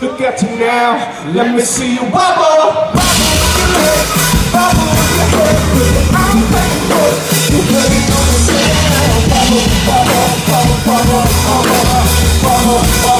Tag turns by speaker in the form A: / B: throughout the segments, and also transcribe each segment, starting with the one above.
A: Look at you now, let me see you bubble. Bubble in your head, bubble in your head. I'm paying for it. You better understand. Bubble, bubble, bubble, bubble, bubble, bubble, bubble, bubble.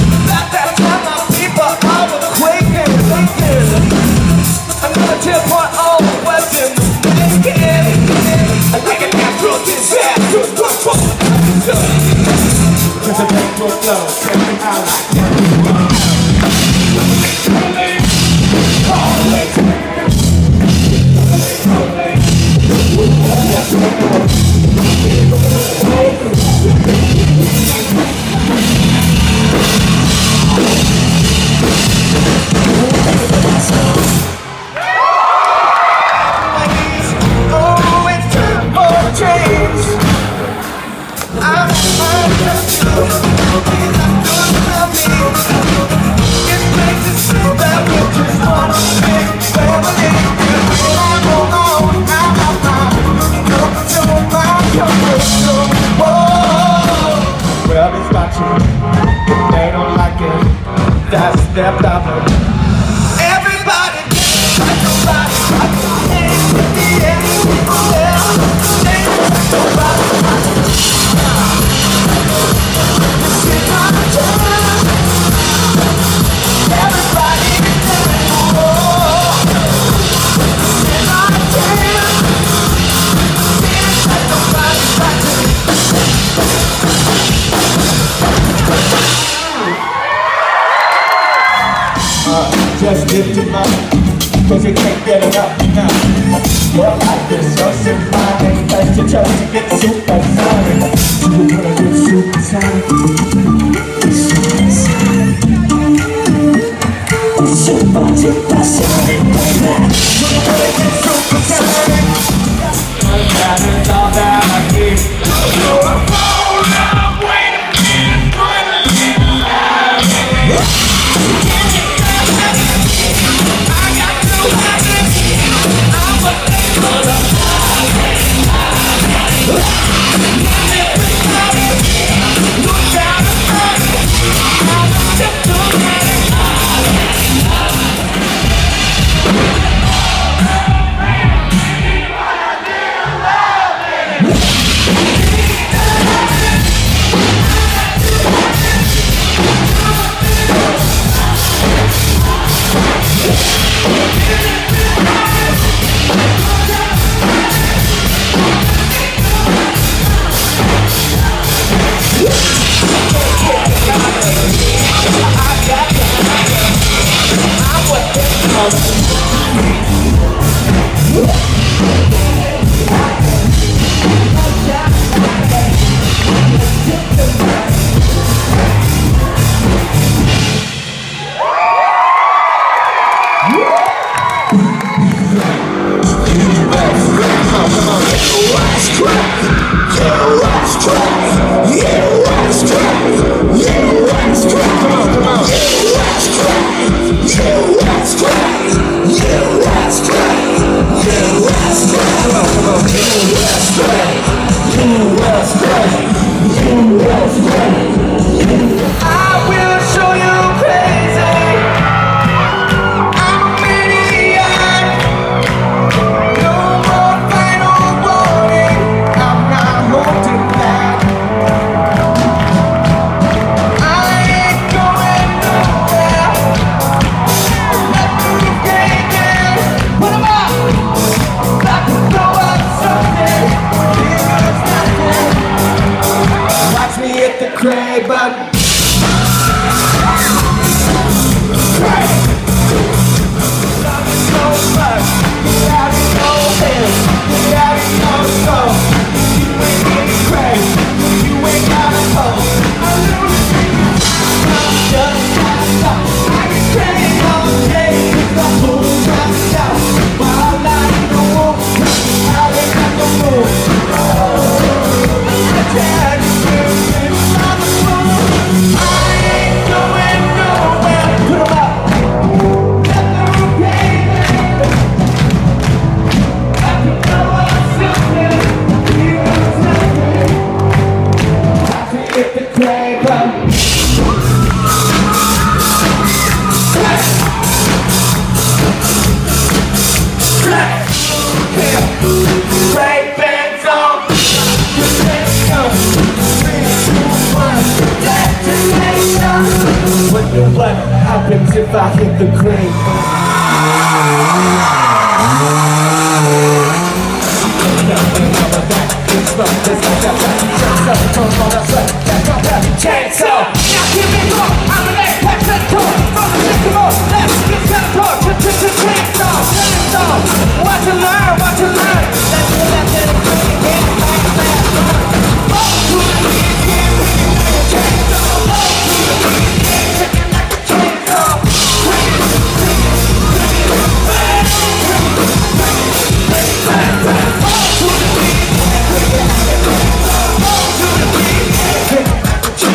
A: flow, check me out. Oh, cause you can't get enough now. Your life is so simple, ain't best to try to get supersonic. So you wanna get super supersonic? Super, super, sonic, baby. You wanna happens if I hit the crane?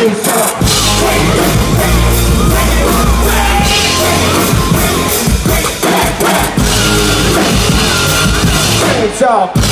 A: Like a